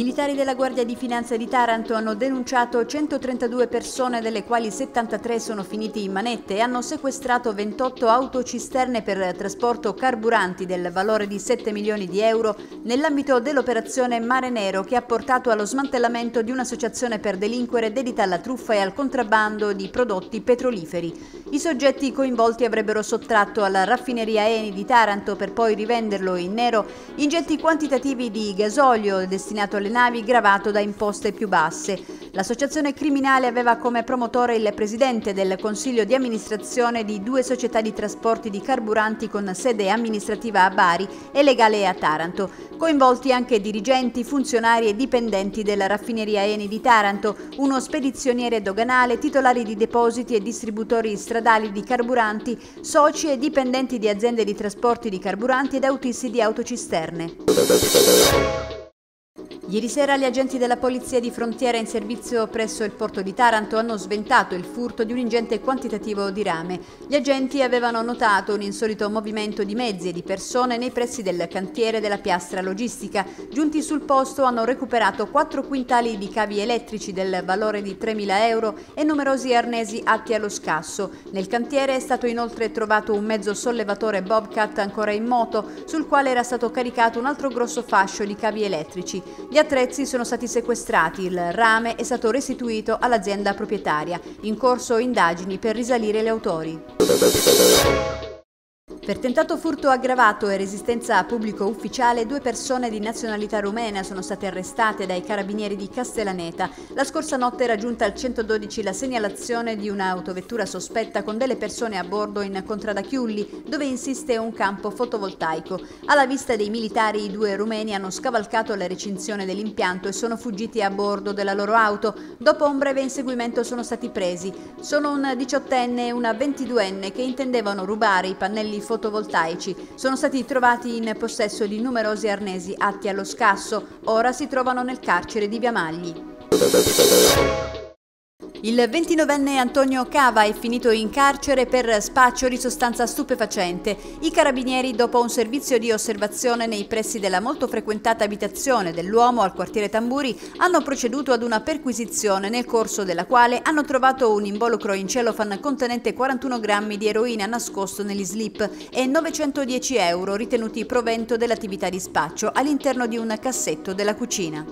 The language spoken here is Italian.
militari della Guardia di Finanza di Taranto hanno denunciato 132 persone, delle quali 73 sono finiti in manette, e hanno sequestrato 28 autocisterne per trasporto carburanti del valore di 7 milioni di euro nell'ambito dell'operazione Mare Nero che ha portato allo smantellamento di un'associazione per delinquere dedita alla truffa e al contrabbando di prodotti petroliferi. I soggetti coinvolti avrebbero sottratto alla raffineria Eni di Taranto per poi rivenderlo in nero ingenti quantitativi di gasolio destinato alle navi gravato da imposte più basse. L'associazione criminale aveva come promotore il presidente del consiglio di amministrazione di due società di trasporti di carburanti con sede amministrativa a Bari e legale a Taranto. Coinvolti anche dirigenti, funzionari e dipendenti della raffineria Eni di Taranto, uno spedizioniere doganale, titolari di depositi e distributori stradali di carburanti, soci e dipendenti di aziende di trasporti di carburanti ed autisti di autocisterne. Ieri sera gli agenti della Polizia di Frontiera in servizio presso il porto di Taranto hanno sventato il furto di un ingente quantitativo di rame. Gli agenti avevano notato un insolito movimento di mezzi e di persone nei pressi del cantiere della piastra logistica. Giunti sul posto hanno recuperato 4 quintali di cavi elettrici del valore di 3.000 euro e numerosi arnesi atti allo scasso. Nel cantiere è stato inoltre trovato un mezzo sollevatore Bobcat ancora in moto, sul quale era stato caricato un altro grosso fascio di cavi elettrici. Gli attrezzi sono stati sequestrati, il rame è stato restituito all'azienda proprietaria. In corso indagini per risalire gli autori. Per tentato furto aggravato e resistenza a pubblico ufficiale, due persone di nazionalità rumena sono state arrestate dai carabinieri di Castellaneta. La scorsa notte era giunta al 112 la segnalazione di un'autovettura sospetta con delle persone a bordo in Contrada Chiulli, dove insiste un campo fotovoltaico. Alla vista dei militari, i due rumeni hanno scavalcato la recinzione dell'impianto e sono fuggiti a bordo della loro auto. Dopo un breve inseguimento sono stati presi. Sono un diciottenne e una ventiduenne che intendevano rubare i pannelli fotovoltaici fotovoltaici. Sono stati trovati in possesso di numerosi arnesi atti allo scasso, ora si trovano nel carcere di Viamagli. Il 29enne Antonio Cava è finito in carcere per spaccio di sostanza stupefacente. I carabinieri, dopo un servizio di osservazione nei pressi della molto frequentata abitazione dell'uomo al quartiere Tamburi, hanno proceduto ad una perquisizione nel corso della quale hanno trovato un involucro in cellophane contenente 41 grammi di eroina nascosto negli slip e 910 euro ritenuti provento dell'attività di spaccio all'interno di un cassetto della cucina.